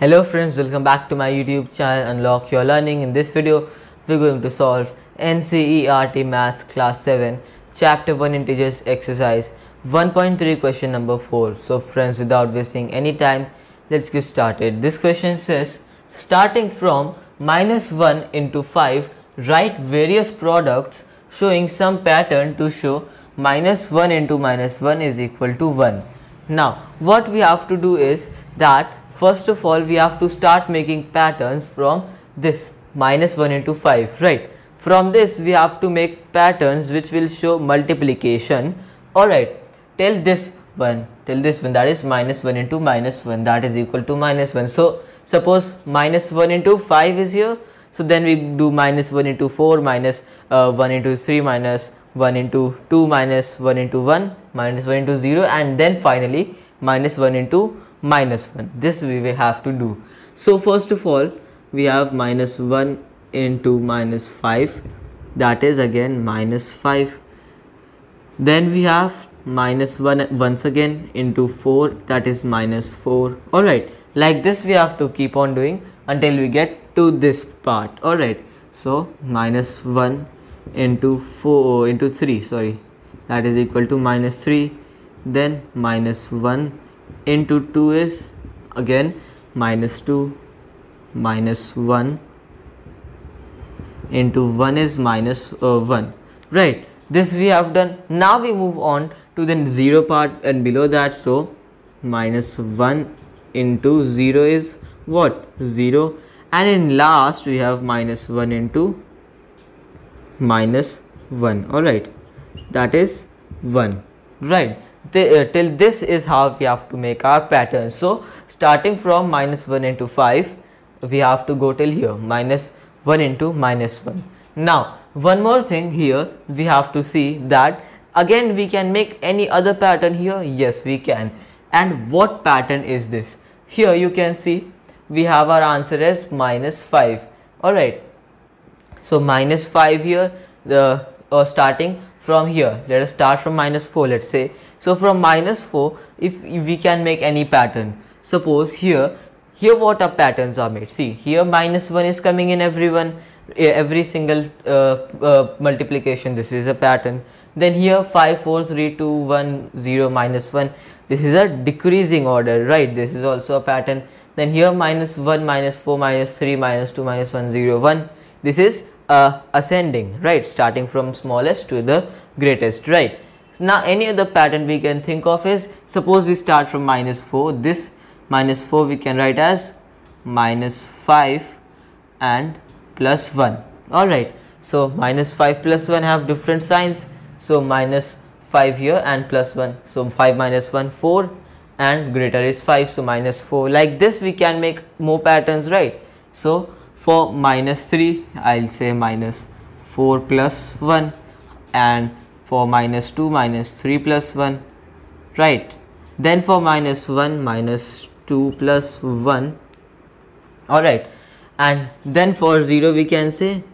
Hello friends, welcome back to my YouTube channel Unlock Your Learning. In this video, we're going to solve NCERT Maths Class 7 Chapter 1 Integers Exercise 1.3 question number 4. So friends, without wasting any time, let's get started. This question says, starting from minus 1 into 5, write various products showing some pattern to show minus 1 into minus 1 is equal to 1. Now, what we have to do is that first of all we have to start making patterns from this minus 1 into 5, right? From this we have to make patterns which will show multiplication, alright, till this one, till this one that is minus 1 into minus 1 that is equal to minus 1. So, suppose minus 1 into 5 is here, so then we do minus 1 into 4 minus, uh, 1 into 3 minus 1 into 2 minus 1 into 1 minus 1 into 0 and then finally minus 1 into minus 1 this we will have to do. So first of all we have minus 1 into minus 5 that is again minus 5 then we have minus 1 once again into 4 that is minus 4 alright like this we have to keep on doing until we get to this part. Alright so minus 1 into 4 into 3 sorry. That is equal to minus 3 then minus 1 into 2 is again minus 2 minus 1 into 1 is minus, uh, 1 right this we have done. Now we move on to the 0 part and below that so minus 1 into 0 is what? 0 and in last we have minus 1 into minus 1 alright that is 1 right uh, till this is how we have to make our pattern. So starting from minus 1 into 5 we have to go till here minus 1 into minus 1 now one more thing here we have to see that again we can make any other pattern here? Yes we can. And what pattern is this? Here you can see we have our answer as minus 5 alright. So minus 5 here the uh, starting from here. Let us start from minus 4 let's say. So from minus 4 if, if we can make any pattern suppose here here what are patterns are made. See here minus 1 is coming in everyone every single uh, uh, multiplication this is a pattern. Then here 5 4 3 2 1 0 minus 1 this is a decreasing order right? This is also a pattern. Then here minus 1 minus 4 minus 3 minus 2 minus 1 0 1 this is uh, ascending right? Starting from smallest to the greatest right? Now any other pattern we can think of is suppose we start from minus 4 this minus 4 we can write as minus 5 and plus 1 alright so minus 5 plus 1 have different signs. So minus 5 here and plus 1 so 5 minus 1 4 and greater is 5 so minus 4 like this we can make more patterns right? So for minus 3 I'll say minus 4 plus 1 and for minus 2 minus 3 plus 1 right? Then for minus 1 minus 2 plus 1 alright. And then for 0 we can say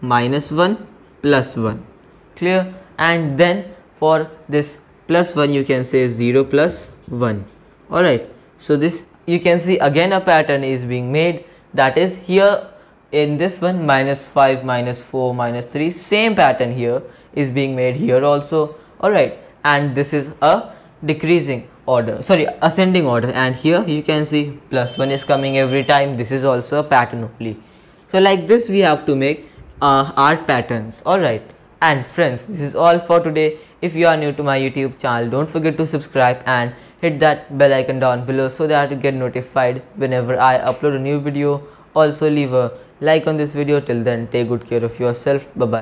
minus 1 plus 1 clear? And then for this plus 1 you can say 0 plus 1 alright. So this you can see again a pattern is being made that is here in this one minus 5 minus 4 minus 3 same pattern here is being made here also. Alright. And this is a decreasing order. Sorry ascending order. And here you can see plus 1 is coming every time. This is also a pattern only. So like this we have to make uh, art patterns. Alright and friends. This is all for today. If you are new to my youtube channel don't forget to subscribe and hit that bell icon down below so that you get notified whenever i upload a new video. Also leave a like on this video. Till then take good care of yourself. Bye bye